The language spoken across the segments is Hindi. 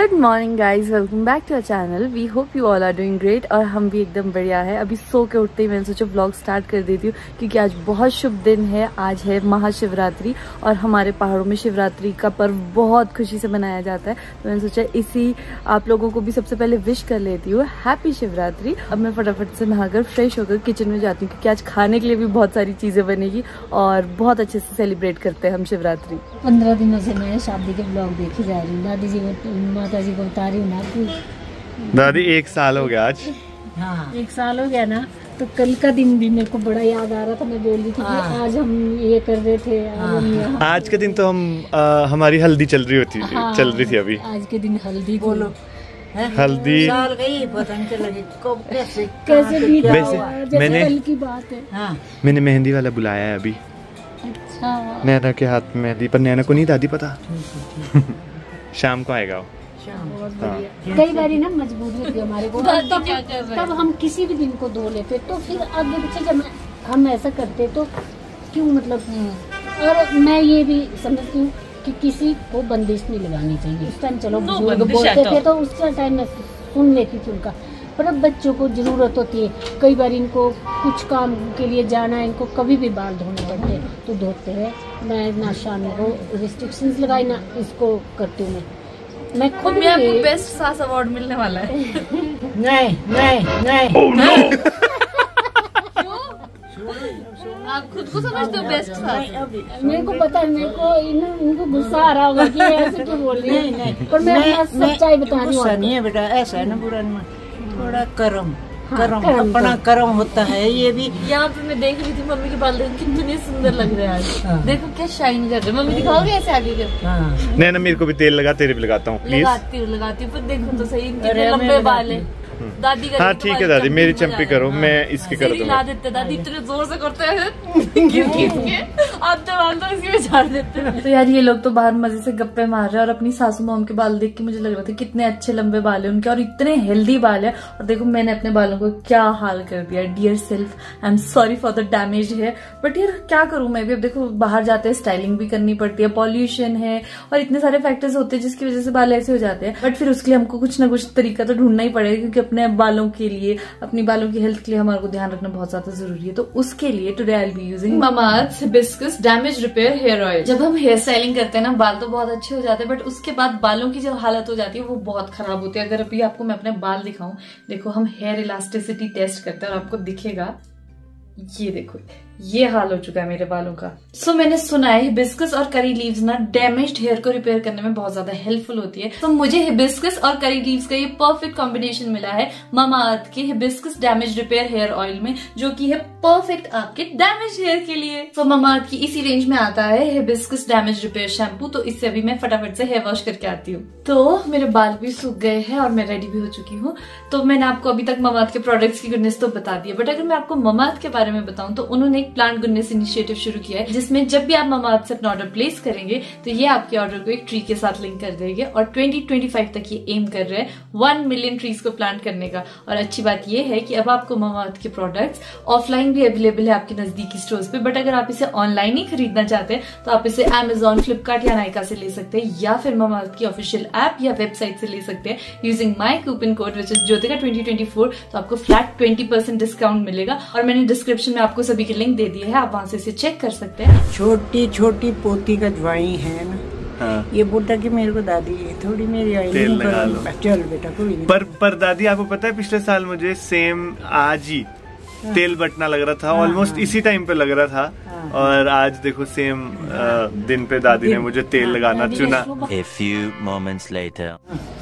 Good morning guys welcome back to our channel we hope you all are doing great और हम भी एकदम बढ़िया है। अभी सो के उठते ही मैंने सोचा ब्लॉग स्टार्ट कर देती हूँ, क्योंकि आज बहुत शुभ दिन है। आज है महाशिवरात्रि और हमारे पहाड़ों में शिवरात्रि का पर्व बहुत खुशी से मनाया जाता है। तो मैंने सोचा इसी आप लोगों को भी सबसे पहले विश कर लेती हूँ। हैप्पी शिवरात्रि। अब मैं फटाफट से नहाकर फ्रेश होकर किचन में जाती हूँ, क्योंकि आज खाने के लिए भी बहुत सारी चीज़ें बनेगी और बहुत अच्छे से सेलिब्रेट करते हैं हम शिवरात्रि। पंद्रह दिनों से मैं शादी के ब्लॉग देखी जा रही हूँ। दादी जी माता जी को बता रही हूँ ना कि दादी एक साल हो गया आज। हाँ। एक साल हो गया ना तो कल का दिन भी मेरे को बड़ा याद आ रहा था मैं बोल रही थी कि आज हम ये कर रहे थे आज यहाँ आज के दिन तो हम आ, हमारी हल्दी चल रही होती थी हाँ, चल रही थी अभी। आज के दिन हल्दी बोलो। हल्दी। कैसे कैसे भी वैसे मैंने- कल की बात है। हाँ। मैंने मेहंदी वाला बुलाया है अभी। अच्छा। नैना के हाथ में मेहंदी पर नैना को नहीं दादी पता? शाम को आएगा वो। हाँ। कई बार ना मजबूरी होती है हमारे को। तब तब हम किसी भी दिन को धो लेते तो फिर आगे पीछे जब हम ऐसा करते तो क्यों मतलब और मैं ये भी समझती हूँ कि किसी को बंदिश नहीं लगानी चाहिए। उस टाइम चलो बुज़ुर्ग बोलते थे तो उस टाइम मैं सुन लेती थी उनका। पर अब बच्चों को ज़रूरत होती है। कई बार इनको कुछ काम के लिए जाना है इनको कभी भी बाल धोने पड़ते हैं तो धोते हैं। मैं ना शाम को रिस्ट्रिक्शंस लगाई ना इसको करती हूँ मैं। मैं खुद में आपको बेस्ट सास अवार्ड मिलने वाला है। नहीं नहीं नहीं। आप खुद को समझते हो बेस्ट सास? मेरे को पता है मेरे को इनको गुस्सा आ रहा होगा कि ऐसे क्यों बोल रही है? नहीं पर मैं अपना सच्चाई बता रही हूँ नहीं है बेटा ऐसा है ना बुरा नहीं थोड़ा कर्म। कर्म कर्म, अपना कर्म होता है ये भी। यहाँ पे मैं देख रही थी मम्मी के बाल देखो कितने सुंदर लग रहे हैं आज। हाँ। देखो क्या शाइन कर रहे हैं। मम्मी दिखाओगे ऐसे आगे के? हाँ। ना मेरे को भी तेल लगा तेरे भी लगाता हूँ लगाती हूँ लगाती हूँ पर देखो तो सही लंबे बाल है। दादी का हाँ ठीक है दादी मेरी चंपी करो मैं इसकी कर ला दूँगा। देते दादी इतने ज़ोर से करते हैं। आप तो बाल तो इसी में झाड़ देते हैं। तो यार ये लोग तो बाहर मज़े से गप्पे मार रहे हैं और अपनी सासू मॉम के बाल देख के मुझे लग रहा था कितने अच्छे लंबे बाल है उनके और इतने हेल्दी बाल है। और देखो मैंने अपने बालों को क्या हाल कर दिया dear self I am sorry for the damage है। बट यार क्या करूँ मैं भी? अब देखो बाहर जाते हैं स्टाइलिंग भी करनी पड़ती है पॉल्यूशन है और इतने सारे फैक्टर्स होते हैं जिसकी वजह से बाल ऐसे हो जाते हैं। बट फिर उसके लिए हमको कुछ ना कुछ तरीका तो ढूंढना ही पड़ेगा क्योंकि अपने बालों के लिए अपनी बालों की हेल्थ के लिए हमारे को ध्यान रखना बहुत ज़्यादा ज़रूरी है। तो उसके लिए today I be using Mamaearth hibiscus damage repair hair oil जब हम हेयर स्टाइलिंग करते हैं ना बाल तो बहुत अच्छे हो जाते हैं बट उसके बाद बालों की जो हालत हो जाती है वो बहुत खराब होती है। अगर अभी आपको मैं अपने बाल दिखाऊँ देखो हम हेयर इलास्टिसिटी टेस्ट करते हैं और आपको दिखेगा ये देखो। ये हाल हो चुका है मेरे बालों का। सो so, मैंने सुना है हिबिस्कस और करी लीव्स ना डैमेज्ड हेयर को रिपेयर करने में बहुत ज़्यादा हेल्पफुल होती है। तो so, मुझे हिबिस्कस और करी लीव्स का ये परफेक्ट कॉम्बिनेशन मिला है मामा अर्थ के hibiscus damage repair hair oil में जो कि है परफेक्ट आपके डैमेज हेयर के लिए। तो मामा अर्थ की इसी रेंज में आता है हिबिस्कस डैमेज रिपेयर शैम्पू तो इससे अभी मैं फटाफट से हेयर वॉश करके आती हूँ। तो मेरे बाल भी सूख गए हैं और मैं रेडी भी हो चुकी हूँ। तो मैंने आपको अभी तक ममात के प्रोडक्ट्स की गुडनेस तो बता दी है बट अगर मैं आपको ममात के बारे में बताऊँ तो उन्होंने प्लांट गुडनेस इनिशिएटिव शुरू किया है जिसमें जब भी आप ममात से अपना ऑर्डर प्लेस करेंगे तो ये आपके ऑर्डर को एक ट्री के साथ लिंक कर देंगे और 2025 तक ये एम कर रहे हैं वन मिलियन ट्रीज को प्लांट करने का। और अच्छी बात ये है कि अब आपको ममात के प्रोडक्ट्स ऑफलाइन भी अवेलेबल है आपके नजदीकी स्टोर्स पे बट अगर आप इसे ऑनलाइन ही खरीदना चाहते हैं तो आप इसे Amazon, फ्लिपकार्ट या नाइका से ले सकते हैं या फिर ममात की ऑफिशियल ऐप या वेबसाइट से ले सकते हैं using my coupon code which is Jyotika 2024 तो आपको फ्लैट 20% डिस्काउंट मिलेगा। और मैंने डिस्क्रिप्शन में आपको सभी के लिंक दे दिए है आप वहाँ से इसे चेक कर सकते हैं। छोटी छोटी पोती का ज्वाई है ना। हाँ। ये बोलता कि मेरे को दादी थोड़ी मेरी तेल ऑयलिंग लगा लो। चल बेटा कोई नहीं। पर पर दादी आपको पता है पिछले साल मुझे सेम आज ही तेल बटना लग रहा था ऑलमोस्ट इसी टाइम पे लग रहा था। और आज देखो सेम दिन पे दादी ने मुझे तेल लगाना चुना.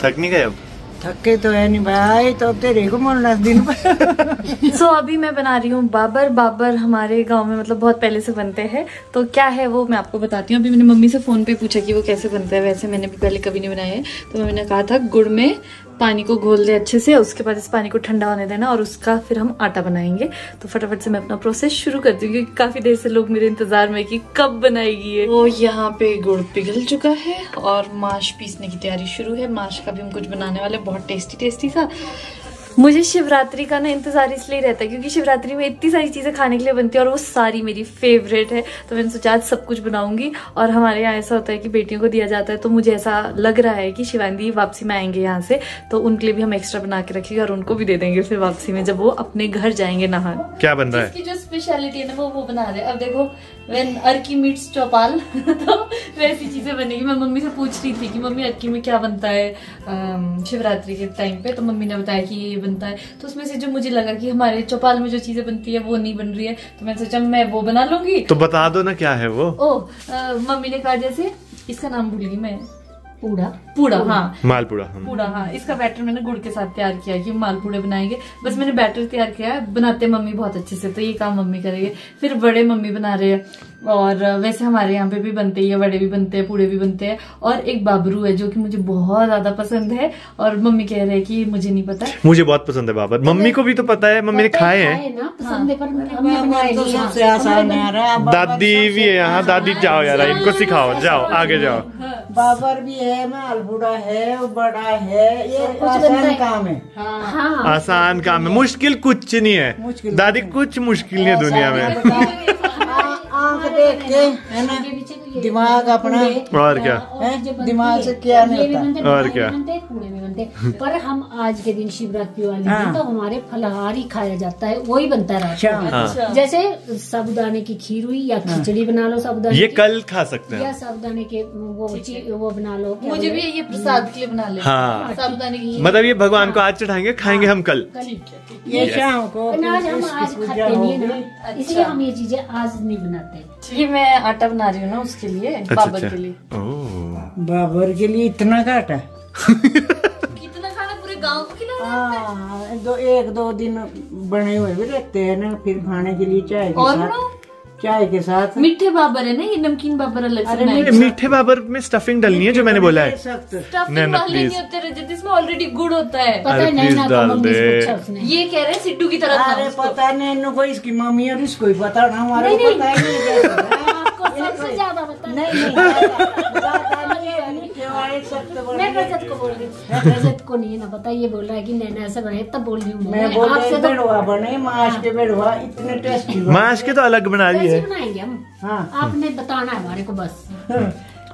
थक नहीं गए अब? थके तो है नहीं भाई तो तेरे को मोलना दिन पर? सो अभी मैं बना रही हूँ बाबर। बाबर हमारे गाँव में मतलब बहुत पहले से बनते हैं। तो क्या है वो मैं आपको बताती हूँ। अभी मैंने मम्मी से फ़ोन पे पूछा कि वो कैसे बनता है। वैसे मैंने भी पहले कभी नहीं बनाए तो मैंने कहा था, गुड़ में पानी को घोल दे अच्छे से, उसके बाद इस पानी को ठंडा होने देना और उसका फिर हम आटा बनाएँगे। तो फटाफट से मैं अपना प्रोसेस शुरू करती हूँ, क्योंकि काफ़ी देर से लोग मेरे इंतज़ार में कि कब बनाएगी ये। तो यहाँ पे गुड़ पिघल चुका है और माश पीसने की तैयारी शुरू है। माश का भी हम कुछ बनाने वाले बहुत टेस्टी टेस्टी सा। मुझे शिवरात्रि का ना इंतज़ार इसलिए रहता है क्योंकि शिवरात्रि में इतनी सारी चीज़ें खाने के लिए बनती है और वो सारी मेरी फेवरेट है। तो मैंने सोचा आज सब कुछ बनाऊँगी और हमारे यहाँ ऐसा होता है कि बेटियों को दिया जाता है तो मुझे ऐसा लग रहा है कि शिवानी वापसी में आएँगे यहाँ से तो उनके लिए भी हम एक्स्ट्रा बना के रखेंगे और उनको भी दे देंगे फिर वापसी में जब वो अपने घर जाएँगे नहान। क्या बन रहा है? जो स्पेशलिटी है ना वो वो बना रहे अब देखो वेन अर्की मीट्स चौपाल तो वैसी चीज़ें बनेगी। मैं मम्मी से पूछ रही थी कि मम्मी अर्की में क्या बनता है शिवरात्रि के टाइम पे? तो मम्मी ने बताया कि ये बनता है। तो उसमें से जो मुझे लगा कि हमारे चौपाल में जो चीज़ें बनती है वो नहीं बन रही है तो मैंने सोचा मैं वो बना लूँगी। तो बता दो ना क्या है वो? ओ मम्मी ने कहा जैसे इसका नाम भूल गई मैं पूरा पूड़ा हाँ। मालपुड़ा हम पूड़ा हाँ। इसका बैटर मैंने गुड़ के साथ तैयार किया है। कि मालपूड़े बनाएँगे। बस मैंने बैटर तैयार किया है। बनाते मम्मी बहुत अच्छे से तो ये काम मम्मी करेंगे। फिर बड़े मम्मी बना रहे हैं। और वैसे हमारे यहाँ पे भी बनते ही है बड़े भी बनते हैं पूड़े भी बनते हैं। और एक बाबरू है जो कि मुझे बहुत ज़्यादा पसंद है। और मम्मी कह रहे हैं कि मुझे नहीं पता। मुझे बहुत पसंद है बाबर। मम्मी को भी तो पता है मम्मी ने खाए हैं खाए ना पसंद है तो है। दादी भी है यहाँ। दादी जाओ यार इनको सिखाओ जाओ आगे जाओ। बाबर भी है मालपुड़ा है बड़ा है ये कुछ आसान है। काम है। हाँ। आसान काम है। मुश्किल कुछ नहीं है। दादी कुछ मुश्किल नहीं है दुनिया में। आँख देख के है ना? दिमाग अपना और क्या? दिमाग से क्या नहीं होता? और क्या? बनते बनते। पर हम आज के दिन शिवरात्रि वाले दिन हाँ। तो हमारे फलहार ही खाया जाता है वही बनता है रात शाम को। जैसे साबुदाने की खीर हुई या खिचड़ी बना लो साबुदाने ये कल खा सकते हैं या साबुदाने के वो वो बना लो मुझे भी ये प्रसाद के लिए बना ले। हाँ। साबुदाने की मतलब ये भगवान को आज चढ़ाएँगे खाएँगे हम कल। ये शाम को अनाज हम आज खाते नहीं है होगी। ना इसलिए हम ये चीज़ें आज नहीं बनाते। ये मैं आटा बना रही हूँ ना उसके लिए अच्छा बाबर अच्छा। के लिए। बाबर के लिए इतना घाटा कितना खाना पूरे गाँव को खिला हाँ? दो एक दो दिन बने हुए भी रहते हैं ना फिर खाने के लिए चाय के साथ चाय के साथ मीठे बाबर है ना ये नमकीन बाबर अलग से बनाए मीठे बाबर में स्टफिंग डलनी है जो मैंने बोला है। स्टफिंग वाले नहीं होते रजत इसमें ऑलरेडी गुड़ होता है। पता है नहीं ना। ये कह रहे हैं सिड्डू की तरह अरे पता नहीं इसकी मम्मी और इसको ही पता ना हमारे को पता ही नहीं सबसे ज़्यादा नहीं नहीं मैं रजत को बोल रही हूँ। रजत को नहीं ना पता ये बोल रहा है कि नैना ऐसा बनाए तब बोल रही हूँ मैं। बोल आपसे तो बेड़वा बने माश के बेड़वा इतने टेस्टी माश के तो अलग बना रही है। बनाएँगे हम? हाँ। आपने बताना है हमारे को बस।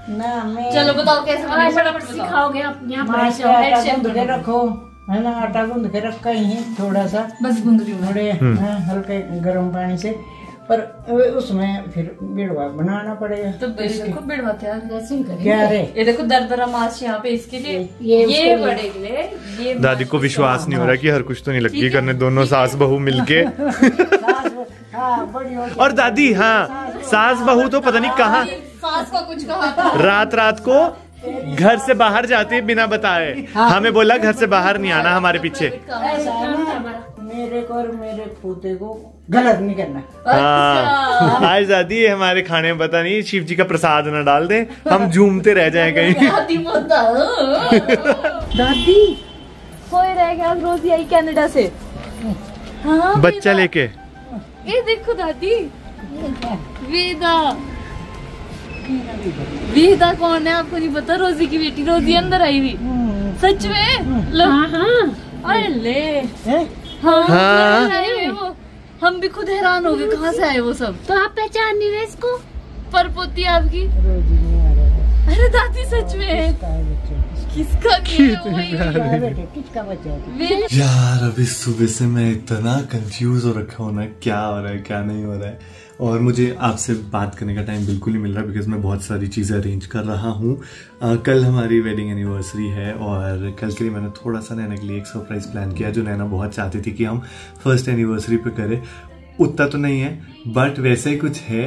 चलो बताओ कैसे फटाफट सिखाओगे आप यहाँ रखो है ना आटा गूंद के रखा ही है थोड़ा सा। बस गूंद रही हूँ थोड़े हाँ, हल्के गर्म पानी से। पर उसमें फिर बेड़वा बनाना पड़ेगा। तो देखो बिड़वा तैयार वैसे करेंगे क्या रे? ये देखो दरदरा माछ यहाँ पे इसके लिए ये ये बड़े ले ये दादी को विश्वास नहीं हो रहा कि हर कुछ तो नहीं लगी करने दोनों सास बहू मिलके। सास हाँ बड़ी हो और दादी हाँ। सास बहू तो पता नहीं कहाँ सास का कुछ कहा रात रात को घर से बाहर जाती है बिना बताए। हमें बोला घर से बाहर नहीं आना हमारे पीछे। है? मेरे को और मेरे पोते को गलत नहीं करना। हाँ। आज दादी ये हमारे खाने में पता नहीं शिव जी का प्रसाद न डाल दें हम झूमते रह जाएँ कहीं। दादी कोई रह गया रोजी आई कनाडा से। हाँ बच्चा लेके। ये देखो दादी। वेदा। वेदा। कौन है? आपको नहीं पता? रोजी की बेटी रोजी अंदर आई हुई। सच में? लो। हाँ हाँ। अरे ले। हैं? हाँ। हाँ। वो हम भी खुद हैरान हो गए कहाँ से आए वो सब? तो आप पहचान नहीं रहे इसको? पर पोती है आपकी। रोजी नहीं आ रहा अरे दादी सच में। है किसका है किसका है बच्चा यार अभी सुबह से मैं इतना कंफ्यूज हो रखा हूँ ना क्या हो रहा है क्या नहीं हो रहा है। और मुझे आपसे बात करने का टाइम बिल्कुल नहीं मिल रहा बिकॉज़ मैं बहुत सारी चीज़ें अरेंज कर रहा हूँ। कल हमारी वेडिंग एनिवर्सरी है और कल के लिए मैंने थोड़ा सा नैना के लिए एक सरप्राइज़ प्लान किया जो नैना बहुत चाहती थी कि हम फ़र्स्ट एनिवर्सरी पे करें। उतना तो नहीं है बट वैसे ही कुछ है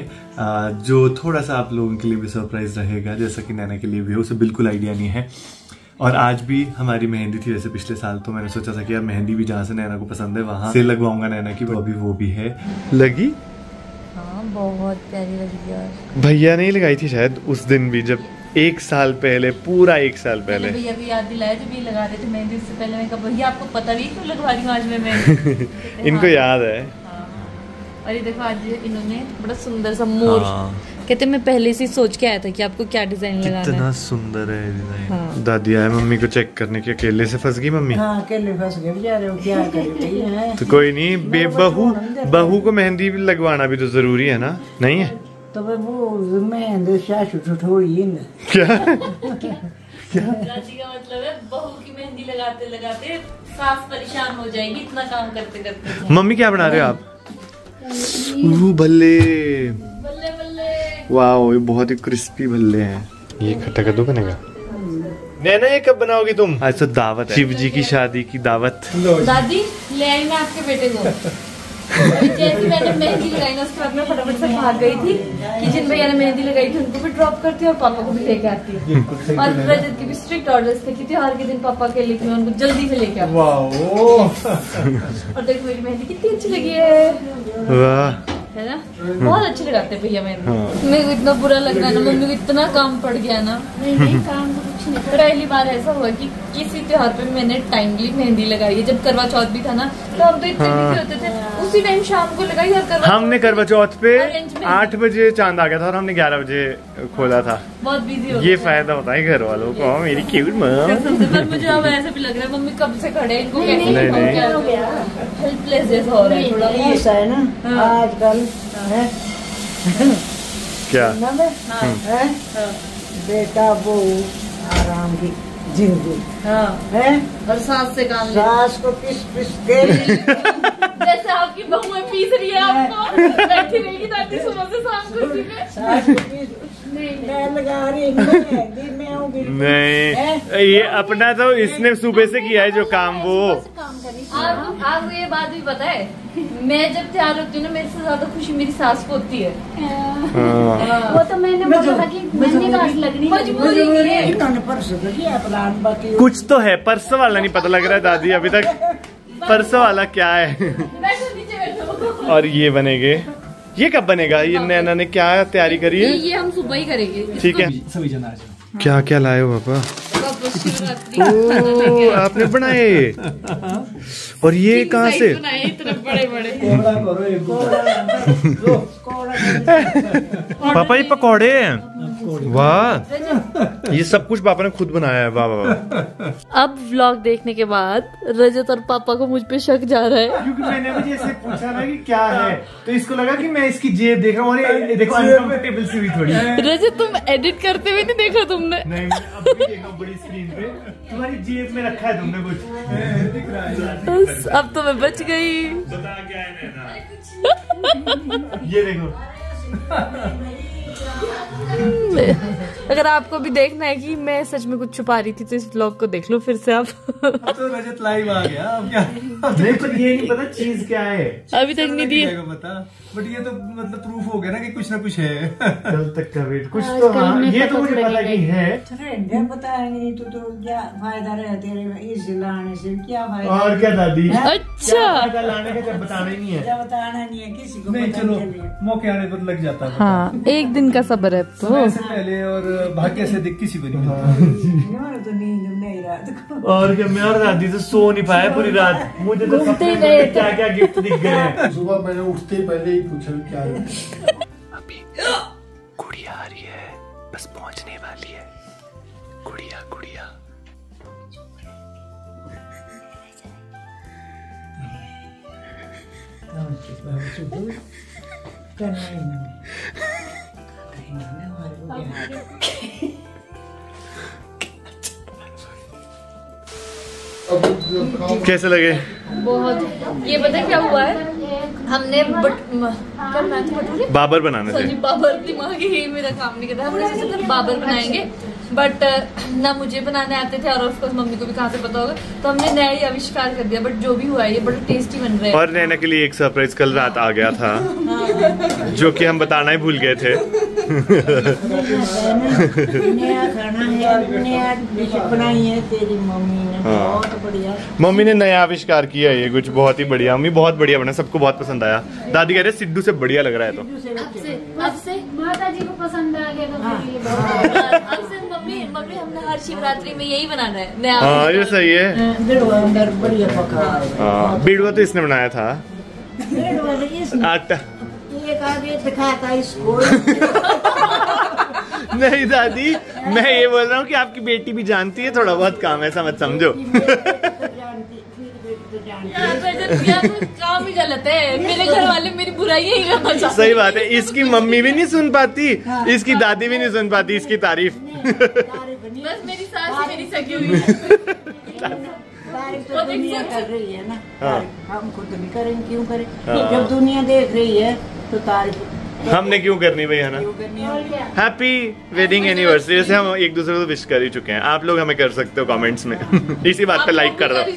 जो थोड़ा सा आप लोगों के लिए भी सरप्राइज़ रहेगा, जैसा कि नैना के लिए भी है, उसे बिल्कुल आइडिया नहीं है। और आज भी हमारी मेहंदी थी, वैसे पिछले साल तो मैंने सोचा था कि यार मेहंदी भी जहाँ से नैना को पसंद है, वहाँ से लगवाऊँगा नैना की तो अभी वो भी है। लगी? बहुत प्यारी लगी यार भैया नहीं लगाई थी शायद उस दिन भी जब एक साल पहले पूरा एक साल पहले। भैया भी याद दिलाया जब ये लगा रहे थे मेहंदी उससे पहले मैंने कहा भैया आपको पता भी क्यों लगवा रही हूँ आज मैं मेहंदी इनको याद है। हाँ, हाँ। और ये देखो आज इन्होंने बड़ा सुंदर सा मोर कहते मैं पहले से सोच के आया था कि आपको क्या डिज़ाइन लगाना है। कितना सुंदर है डिज़ाइन हाँ। दादी आए मम्मी को चेक करने के अकेले से फंस गई मम्मी? हाँ अकेले फंस गए बेचारे वो क्या करे तो कोई नहीं बे बहू बहू को मेहंदी भी लगवाना भी तो ज़रूरी है ना? नहीं है? तो वो मैं शाशु ठोड़ी है ना। दादी का मतलब है बहू की मेहंदी लगाते लगाते सास परेशान हो जाएगी इतना काम करते करते मम्मी क्या बना रहे हो आप? भल्ले। बल्ले बल्ले वाह ये बहुत ही क्रिस्पी भल्ले हैं। ये खट्टा कद्दू बनेगा नैना ये कब बनाओगी तुम? आज तो दावत है। शिव जी की शादी की दावत। दादी ले आई मैं आपके बेटे को। जैसे मैंने मेहंदी लगाई ना उसके बाद मैं फटाफट से भाग गई थी कि जिन भैया ने मेहंदी लगाई थी उनको भी ड्रॉप करती और पापा को भी लेके आती और रजत के भी स्ट्रिक्ट ऑर्डर्स थे कि त्योहार के दिन पापा के लिए मैं उनको जल्दी से लेके आऊँ और देखो मेरी मेहंदी कितनी अच्छी लगी है। वाह। है ना? बहुत अच्छे लगाते हैं भैया मेहंदी मेरे को इतना बुरा लग रहा है ना मम्मी को इतना काम पड़ गया ना। नहीं नहीं काम तो कुछ नहीं। पहली बार ऐसा हुआ कि किसी त्योहार पे मैंने टाइमली मेहंदी लगाई है। जब करवा चौथ भी था ना तो हम तो इतने हाँ। बिज़ी होते थे। उसी टाइम शाम को लगाई और करवा हमने करवा चौथ पे आठ बजे चाँद आ गया था और हमने ग्यारह बजे खोला था। बहुत बिज़ी हो ये फ़ायदा होता है घर वालों को मेरी क्यूट माँ। कसम से पर मुझे अब ऐसा भी लग रहा है मम्मी कब से खड़े इनको नहीं, नहीं, नहीं। क्या? हो गया। हेल्पलेस जैसा हो रहा है थोड़ा ऐसा है ना हाँ। आजकल क्या? हाँ। है? हाँ, बेटा वो आराम की। ज़िंदगी। हाँ। है? और सास से काम सास को पीस पीस के जैसे आपकी बहू में पीस रही है आपको बैठी रहेगी ताकि सुबह से शाम को सास को पीस नहीं मैं लगा रही हूँ होगी नहीं। ये अपना तो इसने सुबह से किया है जो काम वो। आप आपको ये बात भी पता है? मैं जब तैयार होती हूँ ना मेरे से ज़्यादा खुशी मेरी सास को होती है। हाँ। वो तो मैंने बोला कि मेहंदी घास लगनी मजबूरी की है। इन्होंने परसों तो किया प्लान बाकी कुछ तो है परसों वाला नहीं पता लग रहा है दादी अभी तक परसों वाला क्या है? और ये बनेंगे। ये कब बनेगा? ये नैना ने क्या तैयारी करी ये है? ये हम सुबह ही करेंगे। ठीक है। सभी जन आ जाओ। क्या क्या लाए हो पापा ओ, आपने बनाए। और ये कहाँ से? पापा ये पकौड़े हैं। वाह। ये सब कुछ पापा ने खुद बनाया है। वाह वाह अब व्लॉग देखने के बाद रजत और पापा को मुझ पे शक जा रहा है। क्योंकि मैंने मुझे ऐसे पूछा ना कि क्या है? तो इसको लगा कि मैं इसकी जेब देख रहा हूँ और देखो अनकंफर्टेबल सी हुई थोड़ी। रजत तुम एडिट करते हुए नहीं देखा तुमने? नहीं अब भी देखा बड़ी स्क्रीन पे। तुम्हारी जेब में रखा है तुमने कुछ। दिख रहा है अब तो मैं बच गई। बता क्या है ये देखो। अगर आपको भी देखना है कि मैं सच में कुछ छुपा रही थी तो इस ब्लॉग को देख लो फिर से आप। तो रजत लाइव आ गया। अब क्या नहीं पर ये नहीं पता चीज़ क्या है। अभी तक नहीं दी। पता। बट ये तो मतलब प्रूफ हो गया ना कि कुछ ना कुछ है। कल तक का वेट कुछ तो हाँ ये तो मुझे पता कि है। क्या बताएँगे तो तो क्या फ़ायदा रहे तेरे इस लाने से क्या फ़ायदा और क्या दादी? अच्छा। क्या फ़ायदा लाने का जब बताना ही नहीं है। क्या बताना नहीं है किसी को नहीं चलो मौके आने पर लग जाता है हाँ एक दिन का सबर है तो। पहले और भाग्य से दिख किसी को नहीं मिलता। तो नहीं और क्या मैं और दादी तो सो नहीं पाया पूरी रात। मुझे तो सपने क्या क्या गिफ्ट दिख गए सुबह मैंने उठते पहले ही पूछा क्या है। अभी गुड़िया आ रही है बस पहुँचने वाली है। गुड़िया गुड़िया। कैसे लगे? बहुत। ये पता क्या हुआ है? हमने बट भटूरे बाबर बनाने बाबर दिमाग ही मेरा काम नहीं कर रहा। हमने सोचा बाबर बनाएँगे। बट ना मुझे बनाने आते थे और ऑफ़ कोर्स मम्मी को भी कहाँ से पता होगा। तो हमने नया ही आविष्कार कर दिया बट जो भी हुआ ये बड़ा टेस्टी बन रहा है। और नैना के लिए एक सरप्राइज़ कल रात आ गया था जो कि हम बताना ही भूल गए थे। नया खाना है नया डिश बनाई है तेरी मम्मी ने। हाँ। बहुत बढ़िया। मम्मी ने नया आविष्कार किया ये कुछ बहुत ही बढ़िया। मम्मी बहुत बढ़िया बना सबको बहुत पसंद आया। दादी कह रहे सिद्धू से बढ़िया लग रहा है तो। अब से अब से। माता जी को पसंद आ गया तो फिर ये बहुत अब से मम्मी हमने हर शिवरात्रि में यही बनाना है नया हाँ ये सही है। बिड़वा अंदर बढ़िया पका है हाँ बीड़वा तो इसने बनाया था। आटा। नहीं दादी मैं ये बोल रहा हूँ कि आपकी बेटी भी जानती है थोड़ा बहुत काम ऐसा मत समझो। काम ही गलत है। मेरे घर वाले मेरी बुराई ही करना चाहते सही बात है इसकी मम्मी भी नहीं सुन पाती इसकी दादी भी नहीं सुन पाती इसकी तारीफ़। बस मेरी सास ही मेरी सगी हुई है। तो दुनिया कर रही है ना। हाँ। हम खुद नहीं करें क्यों करें? हाँ। जब दुनिया देख रही है तो तारीफ़ हमने क्यों करनी भाई है ना? हैप्पी वेडिंग एनिवर्सरी जैसे हम एक दूसरे को विश कर ही चुके हैं। आप लोग हमें कर सकते हो कमेंट्स में। इसी बात पे लाइक कर दो हो। है।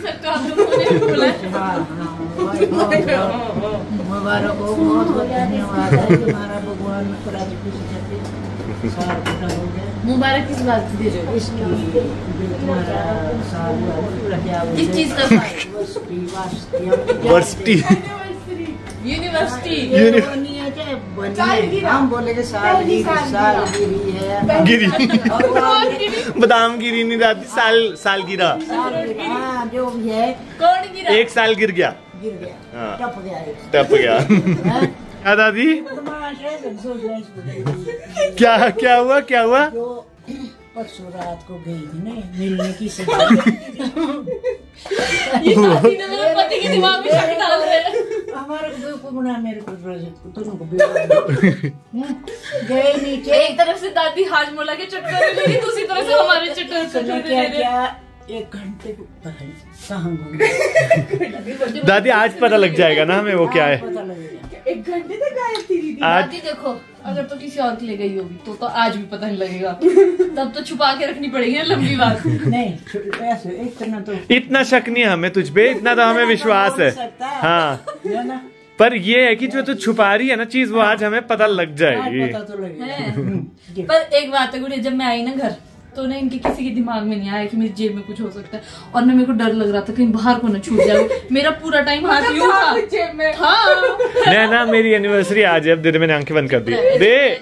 हाँ, हाँ, बहुत- मुबारक किस बात की दे रहे हो। किस चीज़ का यूनिवर्सिटी ये वो नहीं कि बनी हम बोले सालगिरी सालगिरी है। गिरी। बादाम गिरी नहीं दादी साल साल गिरा। हाँ जो भी है। कौन गिरा? एक साल गिर गया। गिर गया। हाँ। टप गया टप गया। क्या दादी? है, इसको। क्या क्या हुआ? क्या हुआ? जो परसों रात को गई थी ना मिलने की सजा। ये दादी ने मेरे पति के दिमाग में शक डाल रहे हमारे को को बना मेरे को को दोनों को गए नीचे। एक तरफ़ से दादी हाजमोला के चक्कर ले दूसरी तरफ़ से हमारे चक्कर क्या क्या? एक घंटे को पता नहीं कहाँ दादी आज पता लग जाएगा ना हमें वो क्या है। पता लगेगा आज देखो अगर तो किसी और के ले गई होगी तो तो आज भी पता नहीं लगेगा। तब तो छुपा के रखनी पड़ेगी ना लंबी बात। नहीं ऐसे इतना तो इतना शक नहीं है हमें तुझ पे इतना तो हमें विश्वास है हाँ। पर ये है कि जो तू छुपा रही है ना चीज़ वो आज हमें पता लग जाएगी पता तो लगेगा। पर एक बात है गुड़िया जब मैं आई ना घर तो ना इनके किसी के दिमाग में नहीं आया कि मेरी जेब में कुछ हो सकता है। और ना मेरे को डर लग रहा था कहीं बाहर को ना छूट जाए। मेरा पूरा टाइम हाथ यूँ था। जेब में। हाँ नैना मेरी एनिवर्सरी आज है अब दे दे मैंने आँखें बंद कर दी। दे।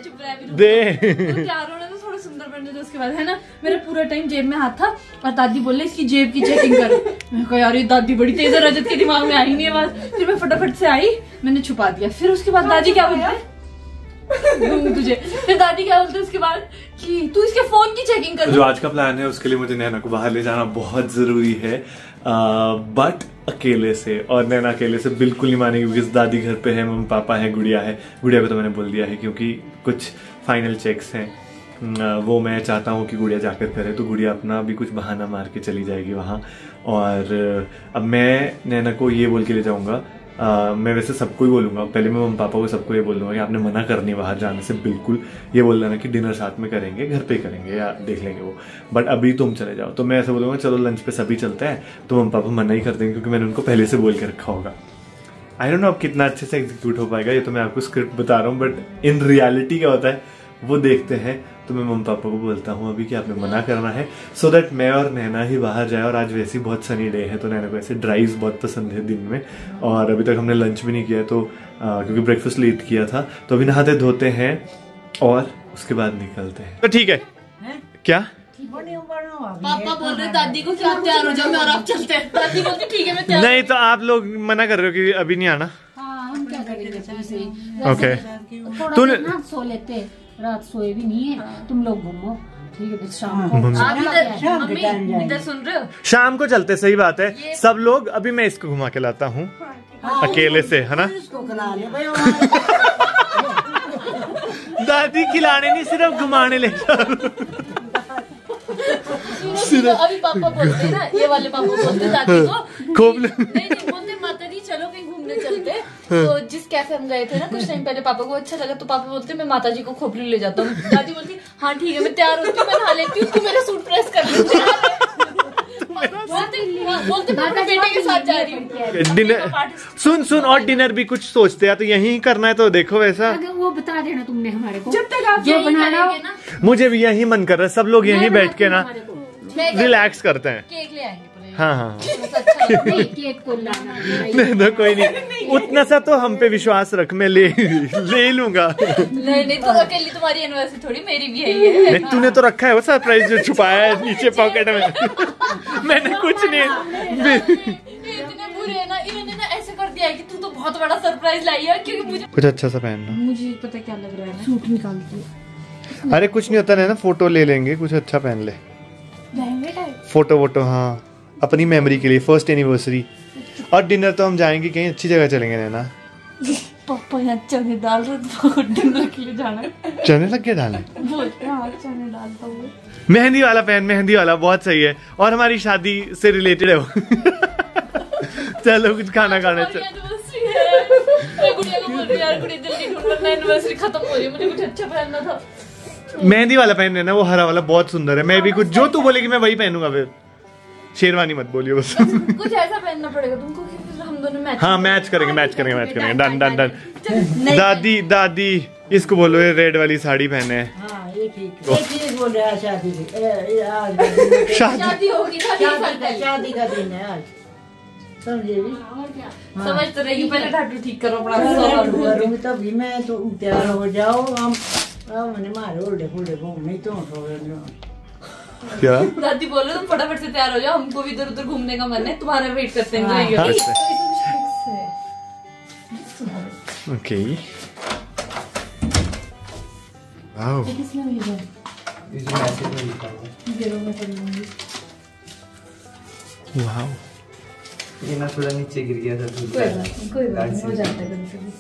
दे। तो तो उसके बाद। है ना? मेरा पूरा टाइम जेब में हाथ था। और दादी बोले इसकी जेब की चेकिंग कर। मैं कहा यार ये दादी बड़ी तेज है रजत के दिमाग में आई नहीं है बात फिर मैं फटाफट से आई मैंने छुपा दिया। फिर उसके बाद दादी क्या बोलते दूँगी तुझे। फिर दादी क्या बोलते उसके बाद? कि तू इसके फ़ोन की चेकिंग कर। जो आज का प्लान है, उसके लिए मुझे नैना को बाहर ले जाना बहुत ज़रूरी है। बट अकेले से, और नैना अकेले से बिल्कुल नहीं मानेगी क्योंकि दादी घर पे है मम्मी पापा है, गुड़िया है। गुड़िया पे तो मैंने बोल दिया है क्योंकि कुछ फाइनल चेक्स हैं। वो मैं चाहता हूँ कि गुड़िया जाकर करे तो गुड़िया अपना भी कुछ बहाना मार के चली जाएगी वहाँ। और, अब मैं नैना को ये बोल के ले जाऊँगा अ, मैं वैसे सबको ही बोलूँगा पहले मैं मम्मी पापा को सबको ये बोल दूँगा कि आपने मना करनी बाहर जाने से बिल्कुल ये बोल देना कि डिनर साथ में करेंगे घर पे करेंगे या देख लेंगे वो। बट अभी तुम चले जाओ। तो मैं ऐसे बोलूँगा चलो लंच पे सभी चलते हैं तो मम्मी पापा मना ही कर देंगे क्योंकि मैंने उनको पहले से बोल के रखा होगा। आई डोंट नो अब कितना अच्छे से एग्जीक्यूट हो पाएगा ये तो मैं आपको स्क्रिप्ट बता रहा हूँ बट इन रियलिटी क्या होता है वो देखते हैं। तो मैं मम्मी पापा को बोलता हूँ अभी कि आपने मना करना है? सो so दैट मैं और नैना ही बाहर जाए और आज वैसे ही बहुत सनी डे है तो नैना को ऐसे ड्राइव्स बहुत पसंद है दिन में। और अभी तक हमने लंच भी नहीं किया तो आ, क्योंकि ब्रेकफास्ट लेट किया था तो अभी नहाते धोते हैं और उसके बाद निकलते हैं। तो ठीक है। क्या? पापा बोल रहे दादी को आप तैयार हो जाओ मैं और आप चलते हैं। दादी बोलती ठीक है मैं तैयार नहीं तो आप लोग मना कर रहे हो कि अभी नहीं आना? हाँ हम क्या करेंगे? फिर से ओके थोड़ा तूने- सो लेते। रात सोए भी नहीं है। तुम लोग घूमो। ठीक है फिर शाम को आप इधर शाम के टाइम मम्मी जाएँगे। इधर सुन रहे हो? शाम को चलते सही बात है। सब लोग अभी मैं इसको घुमा के लाता हूँ। अकेले से है ना? दादी खिलाने नहीं सिर्फ़ घुमाने ले जाओ सुनो अभी पापा बोलते हैं ना ये वाले पापा बोलते दादी को खोबले नहीं नहीं बोलते माता जी चलो कहीं घूमने चलते तो जिस कैफ़े हम गए थे ना कुछ टाइम पहले पापा को अच्छा लगा तो पापा बोलते मैं माता जी को खोपड़ी ले जाता हूँ। दादी बोलती हाँ ठीक है मैं तैयार होती हूँ मैं नहा लेती हूँ तू मेरा सूट प्रेस कर बोलते हाँ, बोलते मैं अपने बेटे के साथ जा रही हूँ डिनर सुन सुन और डिनर भी कुछ सोचते हैं तो यही करना है तो देखो वैसा। वो बता देना तुमने हमारे को। जब तक आप जो बना बनाना हो। मुझे भी यही मन कर रहा है सब लोग यही बैठ के ना रिलैक्स करते हैं। केक ले आएँगे। हाँ हाँ अच्छा है। नहीं केक को लाना नहीं तो कोई नहीं। उतना सा तो हम पे विश्वास रख मैं ले ले लूँगा। नहीं नहीं तो अकेली तुम्हारी एनिवर्सरी थोड़ी मेरी भी है ये। तूने तो रखा है वो सरप्राइज़ जो छुपाया है नीचे पॉकेट में। मैंने कुछ नहीं ये इतने बुरे है ना इन्होंने ना ऐसे कर दिया है कि तू तो बहुत बड़ा सरप्राइज़ लाई है क्योंकि मुझे कुछ अच्छा सा पहनना। मुझे पता क्या लग रहा है सूट निकालती अरे कुछ नहीं होता ना फ़ोटो ले लेंगे कुछ अच्छा पहन ले। फ़ोटो वोटो हाँ। अपनी मेमोरी के लिए फ़र्स्ट एनिवर्सरी और डिनर तो हम जाएँगे कहीं अच्छी जगह चलेंगे नैना। पापा यहाँ चने डाल रहे तो डिनर के लिए जाना चने लग गए डालने हैं हाँ चने डालता हूँ मेहंदी वाला पहन मेहंदी वाला बहुत सही है। और हमारी शादी से रिलेटेड है वो। चलो कुछ खाना खाने चल है। हूँ, हो है। अच्छा मेहंदी वाला पहन लेना वो हरा वाला बहुत सुंदर है। मैं भी कुछ जो तू बोलेगी मैं वही पहनूँगा फिर। शेरवानी मत बोलियो बस। कुछ ऐसा पहनना पड़ेगा तुमको हम दोनों मैच हाँ मैच करेंगे मैच करेंगे मैच करेंगे। डन डन डन दादी दादी इसको बोलो ये रेड वाली साड़ी पहने। हाँ ये ठीक है। ये बोल रहा है शादी है। होगी शादी के दिन है आज। समझेगी समझ तो रही पहले ठीक करो अपना तभी मैं तो तैयार हो जाओ हम मैंने मारे उल्टे फुल्टे घूमने तो हो क्या? दादी बोलो तुम फटाफट से तैयार हो जाओ हमको भी इधर उधर घूमने का मन है तुम्हारा वेट करते हैं हाँ। हाँ, अच्छा। है। ओके वाओ किसने भेजा? है? ये लो, मैं कर लूँगी। वाओ ये ना थोड़ा नीचे गिर गया था कोई बात कोई बात नहीं हो जाता है कभी कभी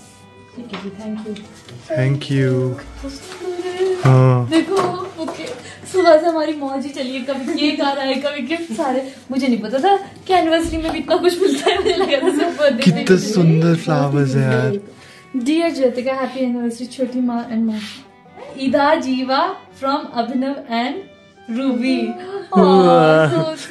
ठीक है जी थैंक यू थैंक यू हाँ। देखो। सुबह से हमारी मौज ही चली है कभी केक आ रहा है कभी गिफ्ट आ रहे मुझे नहीं पता था कि एनिवर्सरी में भी इतना कुछ मिलता है मुझे लगा था सिर्फ़ birthday कितने सुंदर फ्लावर्स है यार। डियर ज्योतिका हैप्पी एनिवर्सरी छोटी माँ एंड माँ ईदा जीवा फ्रॉम अभिनव एंड रूबी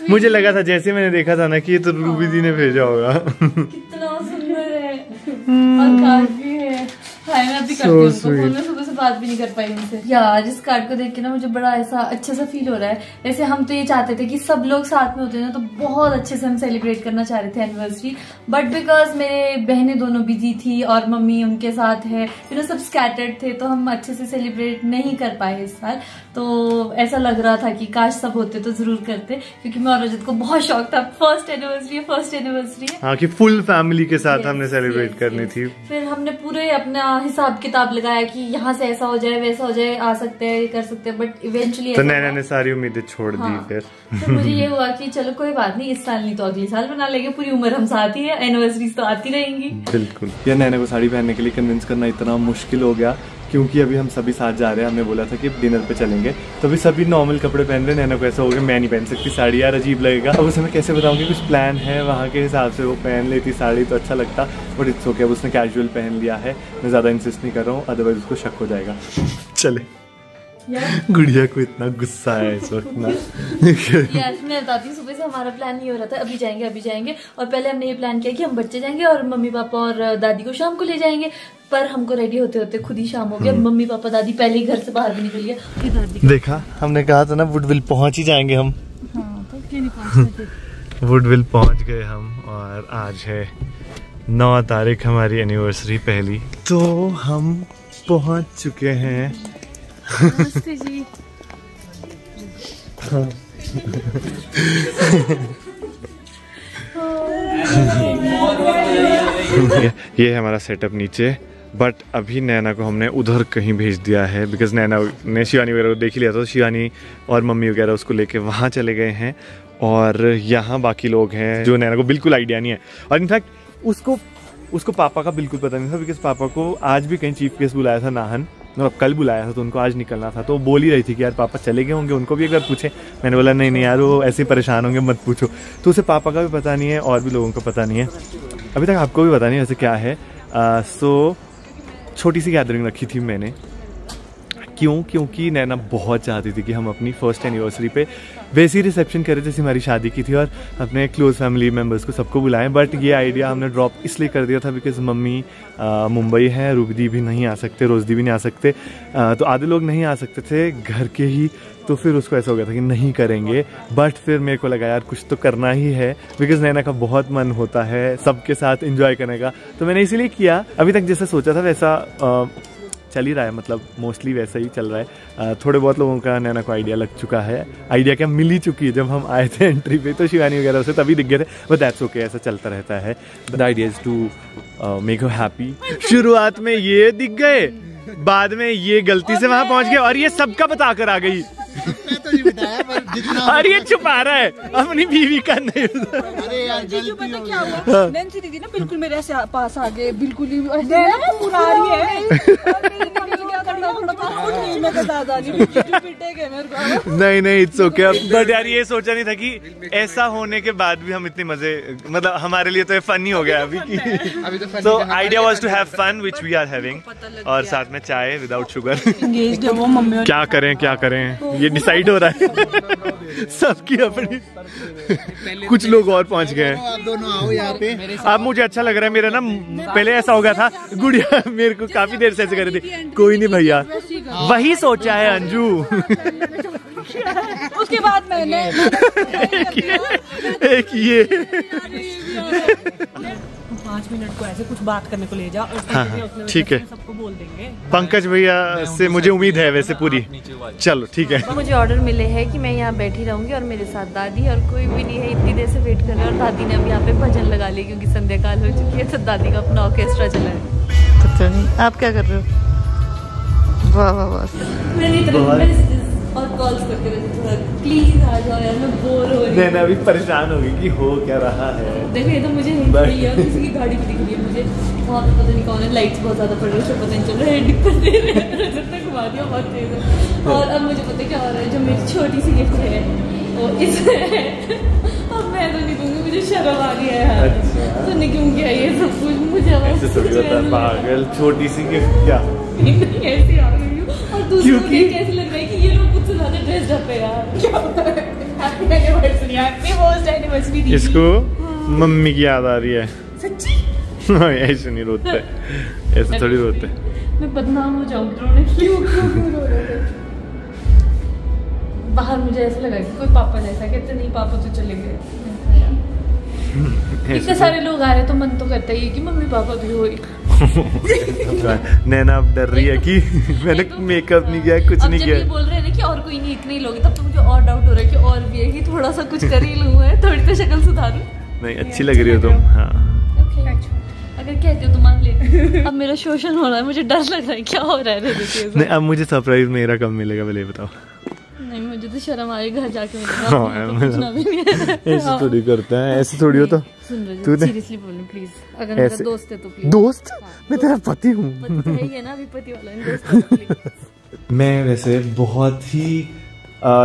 मुझे लगा था जैसे मैंने देखा था ना कि ये तो रूबी जी ने भेजा होगा। कितना सुंदर है। और कार्ड भी है। हाय मैं अभी करती हूँ बात भी नहीं कर पाई उनसे। यार, इस कार्ड को देख के ना मुझे बड़ा ऐसा अच्छा सा फील हो रहा है। वैसे हम तो ये चाहते थे कि सब लोग साथ में होते ना तो बहुत अच्छे से हम सेलिब्रेट करना चाह रहे थे एनिवर्सरी बट बिकॉज़ मेरे बहनें दोनों बिज़ी थी और मम्मी उनके साथ है यू नो सब स्कैटर्ड थे तो हम अच्छे से सेलिब्रेट नहीं कर पाए इस साल। तो ऐसा लग रहा था कि काश सब होते तो ज़रूर करते क्योंकि मैं और रजत को बहुत शौक था। फ़र्स्ट एनिवर्सरी फ़र्स्ट एनिवर्सरी है। हाँ कि फुल फैमिली के साथ Yes, हमने सेलिब्रेट yes, करनी yes. थी। फिर हमने पूरे अपना हिसाब किताब लगाया कि यहाँ से ऐसा हो जाए वैसा हो जाए आ सकते हैं ये कर सकते हैं बट इवेंचुअली तो नैना ने सारी उम्मीदें छोड़ दी हाँ। फिर। तो मुझे ये हुआ की चलो कोई बात नहीं इस साल नहीं तो अगले साल बना लेंगे पूरी उम्र हम साथ ही है एनिवर्सरीज तो आती रहेंगी। बिल्कुल। या नैना को साड़ी पहनने के लिए कन्विंस करना इतना मुश्किल हो गया क्योंकि अभी हम सभी साथ जा रहे हैं, हमने बोला था कि डिनर पे चलेंगे। तो अभी सभी नॉर्मल कपड़े पहन रहे हैं, नैना को ऐसा हो गया, मैं नहीं पहन सकती, साड़ी यार अजीब लगेगा। अब उसे मैं कैसे बताऊँगी, कुछ प्लान है वहाँ के हिसाब से, वो पहन लेती साड़ी तो अच्छा लगता बट इट्स ओके अब उसने कैजुअल पहन लिया है, मैं ज़्यादा इंसिस्ट नहीं कर रहा हूँ अदरवाइज़ उसको शक हो जाएगा। चले। गुड़िया को इतना गुस्सा है इस वक्त ना। यस मैं बताती हूँ सुबह से हमारा प्लान ये हो रहा था अभी जाएँगे अभी जाएँगे। और पहले हमने ये प्लान किया कि हम बच्चे जाएँगे और मम्मी पापा और दादी को शाम को ले जाएँगे। पर हमको रेडी होते होते खुद ही शाम हो गया। मम्मी पापा दादी पहले ही घर से बाहर भी निकल गया देखा हमने कहा था ना वुडविल पहुँच ही जाएँगे हम। हाँ तो वुडविल पहुँच गए हम और आज है नौ तारीख हमारी एनिवर्सरी पहली। तो हम पहुँच चुके हैं ये है हमारा सेटअप नीचे बट अभी नैना को हमने उधर कहीं भेज दिया है बिकॉज़ नैना ने शिवानी वगैरह को देख ही लिया था तो शिवानी और मम्मी वगैरह उसको लेके वहाँ चले गए हैं, और यहाँ बाकी लोग हैं, जो नैना को बिल्कुल आइडिया नहीं है। और इनफैक्ट उसको उसको पापा का बिल्कुल पता नहीं था बिकॉज़ पापा को आज भी कहीं चीफ गेस्ट बुलाया था नाहन मतलब कल बुलाया था तो उनको आज निकलना था तो बोल ही रही थी कि यार पापा चले गए होंगे, उनको भी अगर पूछे। मैंने बोला, नहीं नहीं यार, वो ऐसे परेशान होंगे, मत पूछो। तो उसे पापा का भी पता नहीं है, और भी लोगों को पता नहीं है। अभी तक आपको भी पता नहीं वैसे क्या है। सो छोटी सी गैदरिंग रखी थी मैंने। क्यों? क्योंकि नैना बहुत चाहती थी कि हम अपनी फ़र्स्ट एनिवर्सरी पे वैसी रिसेप्शन करें जैसे हमारी शादी की थी और अपने क्लोज फैमिली मेंबर्स को सबको बुलाएँ। बट ये आइडिया हमने ड्रॉप इसलिए कर दिया था बिकॉज़ मम्मी मुंबई है रूबदी भी नहीं आ सकते रोजदी भी नहीं आ सकते। अ, तो आधे लोग नहीं आ सकते थे घर के ही तो फिर उसको ऐसा हो गया था कि नहीं करेंगे। बट फिर मेरे को लगा यार कुछ तो करना ही है। बिकॉज़ नैना का बहुत मन होता है सबके साथ इंजॉय करने का। तो मैंने इसीलिए किया। अभी तक जैसा सोचा था वैसा अ, चल ही रहा है मतलब मोस्टली वैसा ही चल रहा है। थोड़े बहुत लोगों का नैना को आइडिया लग चुका है। आइडिया क्या? मिल ही चुकी है। जब हम आए थे एंट्री पे तो शिवानी वगैरह से तभी दिख गए थे। बट दैट्स ओके ऐसा चलता रहता है। The idea is to make you happy शुरुआत में ये दिख गए, बाद में ये गलती से वहाँ पहुँच गए और ये सबका बताकर आ गई। बताया पर जितना और ये छुपा रहा है। अपनी बीवी का नहीं। अरे यार जीजू पता क्या हुआ? नैन्सी दीदी ना बिल्कुल मेरे ऐसे पास आ गए बिल्कुल ही पूरा आ रही है। और मेरे निकल गया खड़ा खड़ा था उठ नहीं मैं तो नहीं नहीं नहीं इट्स ओके बट यार ये सोचा नहीं था कि ऐसा होने के बाद भी हम इतने मज़े मतलब हमारे लिए तो ये फन ही हो गया अभी। की तो so idea was to have fun which we are having और साथ में चाय विदाउट शुगर एंगेज्ड है वो मम्मी क्या करें क्या करें? ये डिसाइड हो रहा है। सबकी अपनी कुछ लोग और पहुँच गए। आप दोनों आओ यहाँ पे। अब मुझे अच्छा लग रहा है मेरा ना पहले ऐसा हो गया था गुड़िया मेरे को काफ़ी देर से ऐसे कर रही थी। कोई नहीं भैया। वही सोचा है अंजू। उसके बाद मैंने एक ये पाँच मिनट को ऐसे कुछ बात करने को ले जा और हाँ, हाँ, ठीक है। सबको बोल देंगे। पंकज भैया से मुझे उम्मीद है वैसे पूरी। चलो ठीक है। मुझे ऑर्डर मिले हैं कि मैं यहाँ बैठी रहूँगी और मेरे साथ दादी और कोई भी नहीं है इतनी देर से वेट कर रहा है और दादी ने अभी यहाँ पे भजन लगा लिया क्योंकि संध्या काल हो चुकी है तो दादी का अपना ऑर्केस्ट्रा चला है। पता नहीं आप क्या कर रहे हो? वाह वाह वाह। मैंने इतना और कॉल्स करके रखी प्लीज़ आ जाओ यार मैं बोर हो रही हूँ। नैना अभी परेशान होगी कि हो क्या रहा है। देखो ये तो मुझे नहीं दिख रही है किसी की गाड़ी भी दिख रही है मुझे। वहाँ पे पता नहीं कौन है लाइट्स बहुत ज़्यादा पड़ रही है पता नहीं चल रहा है डिपर दे रहे हैं। तक घुमा दिया बहुत तेज है। और अब मुझे पता क्या हो रहा है जो मेरी छोटी सी गिफ्ट है वो इसमें है अब मैं तो नहीं दूँगी मुझे शर्म आ रही है यार। अच्छा। तूने क्यों किया ये सब कुछ मुझे ऐसे थोड़ी होता है पागल छोटी सी गिफ्ट क्या? नहीं ऐसी आ गई हूँ। और दूसरों को देख के लग रहा है कि ये लोग मुझसे ज़्यादा ड्रेस्ड अप है यार? Happy anniversary happy first anniversary दी इसको मम्मी की याद आ रही है। सच्ची? ऐसे नहीं रोते। ऐसे थोड़ी रोते। मैं बदनाम हो जाऊँगी रोने के लिए बाहर मुझे ऐसा लगा कि कोई पापा जैसा कहते नहीं पापा तो चले गए। इतने सारे लोग आ रहे तो मन तो करता ही है कि मम्मी पापा भी हो। नैना अब डर रही है कि मैंने मेकअप नहीं किया कुछ नहीं किया। बोल रहे हैं ना कि और कोई नहीं इतने लोग तब तो मुझे और डाउट हो रहा है कि और भी है कि थोड़ा सा कुछ कर ही लूँ है थोड़ी तो शक्ल सुधारूं। नहीं अच्छी लग रही हो तुम हाँ। अगर कहते हो तो मान लेते अब मेरा शोषण हो रहा है मुझे डर लग रहा है क्या हो रहा है नहीं अब मुझे सरप्राइज़ मेरा कब मिलेगा पहले बताओ। तो शर्म आ रही घर जाके हाँ, तो नहीं है। ऐसे थोड़ी करते हैं ऐसे थोड़ी हो तो सुन तूने- सीरियसली बोल प्लीज़ अगर मेरा दोस्त है तो प्लीज़ दोस्त? मैं तेरा पति हूँ। पति तो है ही है ना अभी पति वाला इन दोस्त है तो। मैं वैसे बहुत ही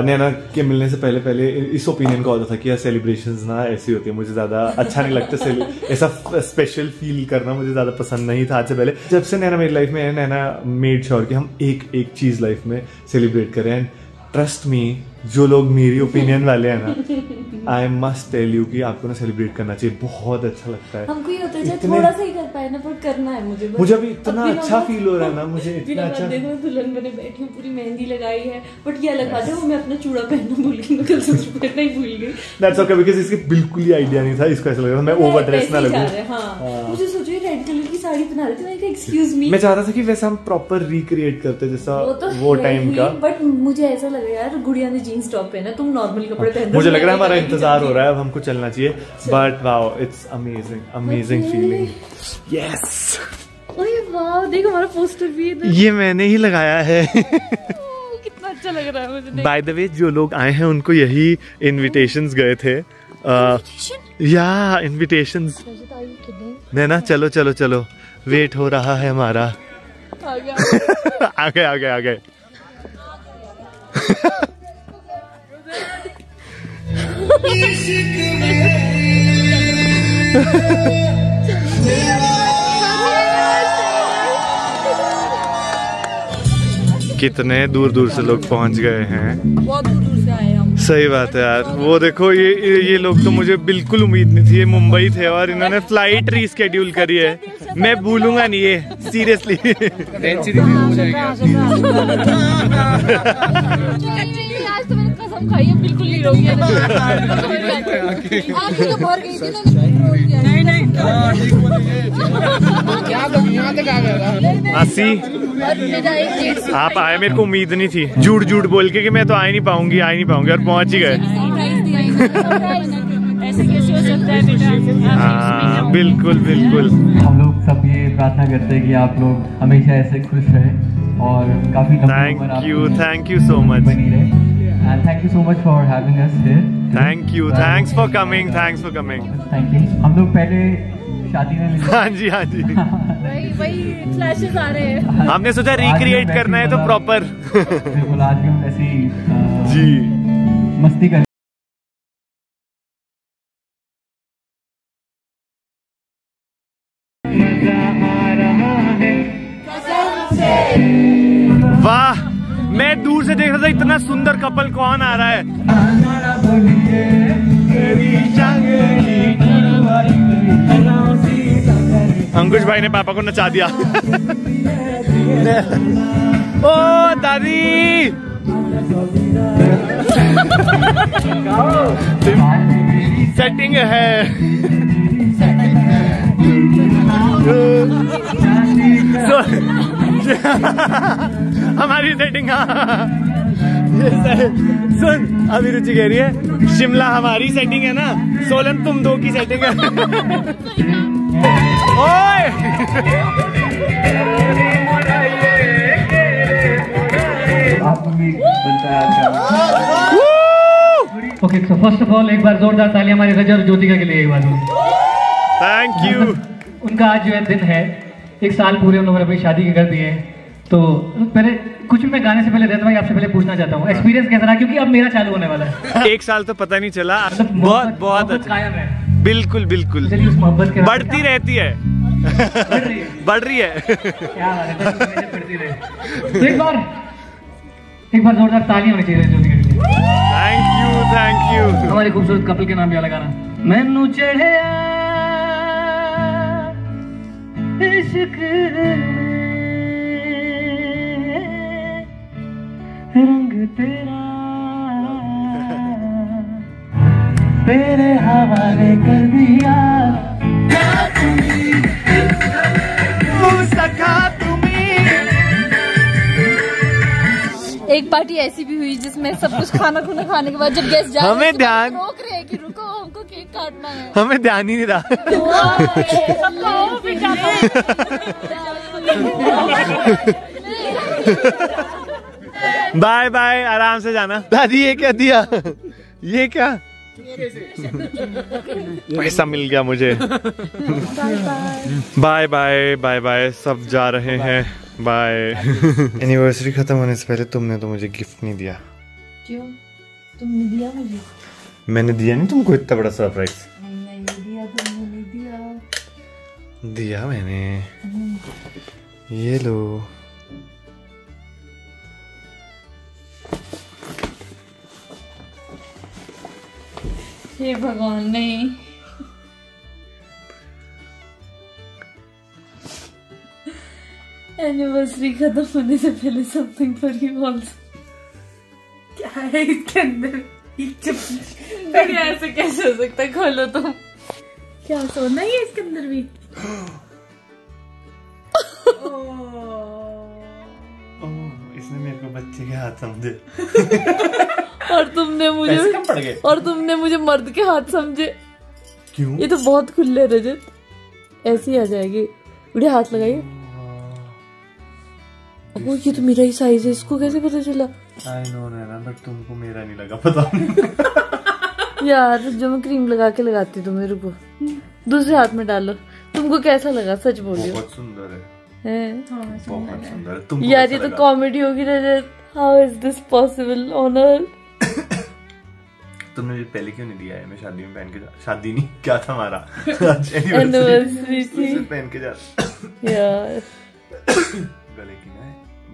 नैना के मिलने से पहले पहले इस ओपिनियन का होता था कि यार सेलिब्रेशंस ना ऐसी होती है मुझे ज़्यादा अच्छा नहीं लगता ऐसा स्पेशल फील करना मुझे ज़्यादा पसंद नहीं था आज से पहले। जब से नैना मेरी लाइफ में है नैना मेड श्योर कि हम एक एक चीज़ लाइफ में सेलिब्रेट करें। एंड ट्रस्ट मी जो लोग मेरी ओपिनियन वाले हैं ना आई मस्ट टेल यू कि आपको ना सेलिब्रेट करना चाहिए। बहुत अच्छा लगता है। हमको ये होता है थोड़ा सा ही कर पाए ना पर करना है मुझे। मुझे अभी इतना अच्छा फील हो रहा है ना मुझे इतना अच्छा देखो दुल्हन बने बैठी हूँ पूरी मेहंदी लगाई है बट ये अलग बात है वो मैं अपना चूड़ा पहनना भूल गई मैं कल सूत्र पहनना ही भूल गई। दैट्स ओके बिकॉज़ इसके बिल्कुल ही आइडिया नहीं था इसको ऐसा लग रहा था मैं ओवर ड्रेस ना लगूं। हैं, हाँ। मुझे सोचो ये रेड कलर की साड़ी पहना रही थी एक्सक्यूज मी मैं चाह रहा था कि वैसे हम प्रॉपर रिक्रिएट करते जैसा तो वो, टाइम का। बट मुझे ऐसा लग रहा है यार गुड़िया ने जीन्स टॉप पहना तुम नॉर्मल कपड़े पहन मुझे लग रहा है हमारा इंतज़ार हो रहा है। अब हमको चलना चाहिए। But wow it's amazing amazing feeling yes ओए वाह देखो हमारा पोस्टर भी है। ये मैंने ही लगाया है। कितना अच्छा लग रहा है मुझे बाय द वे जो लोग आए हैं उनको यही इनविटेशंस गए थे। या इनविटेशंस नैना चलो चलो चलो। वेट हो रहा है हमारा। आ गए आ गए आ गए आ कितने दूर दूर से लोग पहुँच गए हैं। बहुत दूर दूर से आए हम। सही बात है यार। वो देखो ये ये लोग तो मुझे बिल्कुल उम्मीद नहीं थी। ये मुंबई थे और इन्होंने फ़्लाइट रिस्केड्यूल करी है। मैं भूलूँगा नहीं ये सीरियसली आज तो मैंने कसम खाई है बिल्कुल नहीं रोगी आगे। तो भर गई थी ना नहीं नहीं। अस्सी आप आए मेरे को उम्मीद नहीं थी। झूठ झूठ बोल के कि मैं तो आ ही नहीं पाऊँगी आ ही नहीं पाऊँगी और पहुँच ही गए। ऐसे कैसे हो सकता है बेटा? हाँ बिल्कुल बिल्कुल। हम लोग सब ये प्रार्थना करते हैं कि आप लोग हमेशा ऐसे खुश रहें और काफ़ी thank you thank you so much बनी रहे। And thank you so much for having us here thank you thanks for coming thanks for coming thank you हम लोग पहले शादी में मिले। हाँ जी हाँ जी। वही वही फ्लैशेस आ रहे हैं। हमने सोचा रिक्रिएट करना है तो प्रॉपर बिल्कुल आज भी हम ऐसी जी। मस्ती कर वाह मैं दूर से देख रहा था इतना सुंदर कपल कौन आ रहा है? अंकुश भाई ने पापा को नचा दिया। ओ दादी! सेटिंग है। So- हमारी सेटिंग हाँ। सुन अभी रुचि कह रही है शिमला हमारी सेटिंग है ना सोलन तुम दो की सेटिंग है। Okay so first of all एक बार जोरदार ताली हमारे रजत और ज्योतिका के लिए एक बार थैंक यू उनका आज जो है दिन है एक साल पूरे उन लोगों ने अपनी शादी के कर दिए तो पहले कुछ मैं गाने से पहले रहता भाई आपसे पहले पूछना चाहता हूँ। एक्सपीरियंस कैसा रहा? क्योंकि अब मेरा चालू होने वाला है। एक साल तो पता नहीं चला। मतलब बहुत बहुत अच्छा। कायम है। बिल्कुल बिल्कुल। उस मोहब्बत बढ़ती रहती है। बढ़ रही है। तो एक बार एक बार जोरदार ताली होनी चाहिए ज्योतिका के लिए। थैंक यू थैंक यू हमारे खूबसूरत कपल के नाम भी वाला गाना। मैनू चढ़िया इश्क रंग तेरा तेरे हवाले कर दिया। एक पार्टी ऐसी भी हुई जिसमें सब कुछ खाना खुना खाने के बाद जब गेस्ट जा हमें ध्यान- रोक रहे हैं कि रुको हमको केक काटना है। हमें ध्यान ही नहीं रहा। बाय बाय आराम से जाना। दादी ये क्या दिया? ये क्या? पैसा मिल गया मुझे। बाय बाय बाय बाय सब जा रहे हैं। बाय एनिवर्सरी खत्म होने से पहले तुमने तो मुझे गिफ्ट नहीं दिया। क्यों? तुमने दिया मुझे। मैंने दिया नहीं तुमको इतना बड़ा सरप्राइज़ नहीं दिया तुमने नहीं दिया। दिया मैंने। ये लो। हे भगवान नहीं। एनिवर्सरी खत्म होने से पहले समथिंग फॉर यू आल्सो क्या है इसके अंदर? ऐसे कैसे हो सकता है? खोलो तुम। क्या सोना ही है इसके अंदर भी? इसने मेरे को बच्चे के हाथ समझे और तुमने मुझे पड़ गए। और तुमने मुझे मर्द के हाथ समझे। क्यों? ये तो बहुत खुले रजत। ऐसे आ जाएगी। उड़े हाथ लगाइए। ओ ये तो मेरा ही साइज़ है इसको कैसे पता चला? आई नो नैना बट तुमको मेरा नहीं लगा पता यार जो मैं क्रीम लगा के लगाती हूँ मेरे को दूसरे हाथ में डालो। तुमको कैसा लगा सच बोलियो? बहुत सुंदर है। हैं? बहुत सुंदर है। तुमको यार ये तो कॉमेडी होगी Rajat how is this possible honour तुमने मुझे पहले क्यों नहीं दिया है? मैं शादी में पहन के जा शादी नहीं क्या था हमारा? Anniversary थी। पहन के जा। यार। गले की है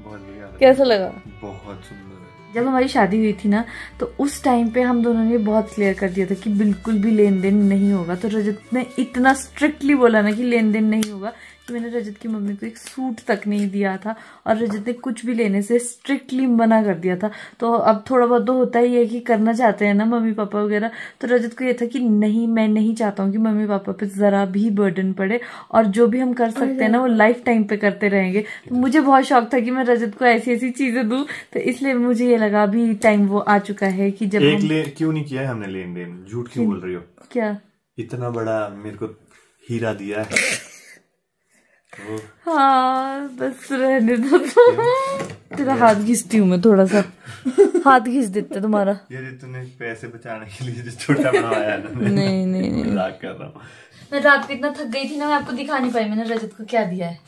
बहुत कैसा लगा? बहुत सुंदर है। जब हमारी शादी हुई थी ना तो उस टाइम पे हम दोनों ने बहुत क्लियर कर दिया था कि बिल्कुल भी लेन देन नहीं होगा। तो रजत ने इतना स्ट्रिक्टली बोला ना कि लेन देन नहीं होगा। कि मैंने रजत की मम्मी को एक सूट तक नहीं दिया था और रजत ने कुछ भी लेने से स्ट्रिक्टली मना कर दिया था। तो अब थोड़ा बहुत तो होता ही है कि करना चाहते हैं ना मम्मी पापा वगैरह। तो रजत को ये था कि नहीं मैं नहीं चाहता हूँ कि मम्मी पापा पे जरा भी बर्डन पड़े और जो भी हम कर सकते हैं ना वो लाइफ टाइम पे करते रहेंगे। तो मुझे बहुत शौक था कि मैं रजत को ऐसी ऐसी चीज़ें दूँ। तो इसलिए मुझे ये लगा अभी टाइम वो आ चुका है कि जब एक हम क्यों नहीं किया है हमने लेन देन? झूठ क्यों बोल रही हो? क्या? इतना बड़ा मेरे को हीरा दिया है। हाँ बस रहने दो तो तेरा हाथ घिसती हूँ मैं थोड़ा सा। हाथ घिस देते तुम्हारा। ये जो तूने पैसे बचाने के लिए जो छोटा बनवाया है ना नहीं नहीं नहीं मज़ाक कर रहा हूँ। मैं रात को इतना थक गई थी ना मैं आपको दिखा नहीं पाई। मैंने रजत को क्या दिया है?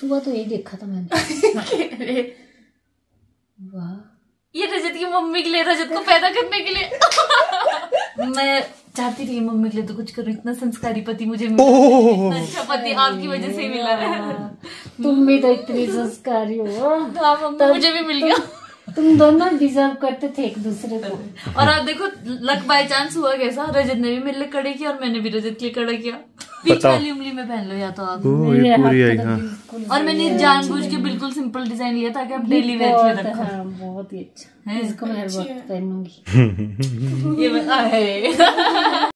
सुबह तो यही देखा था मैंने। वाह। ये रजत की मम्मी के लिए रजत को पैदा करने के लिए। मैं चाहती रही मम्मी के लिए तो कुछ करो। इतना संस्कारी पति मुझे मिला। इतना अच्छा पति आपकी वजह से ही मिला। है। तुम भी तो इतनी संस्कारी हो। तो आप मुझे भी मिल गया। तुम दोनों डिजर्व करते थे एक दूसरे को। और आप देखो लक बाय चांस हुआ कैसा? रजत ने भी मेरे लिए कड़े किया और मैंने भी रजत के लिए कड़ा किया। बीच वाली उंगली में पहन लो या तो आप। ये पूरी आई हाँ। और मैंने जानबूझ के बिल्कुल सिंपल डिज़ाइन लिया ताकि आप डेली वेयर में बहुत रखो। हाँ बहुत ही अच्छा। है? इसको मैं हर वक्त पहनूँगी। ये बता है।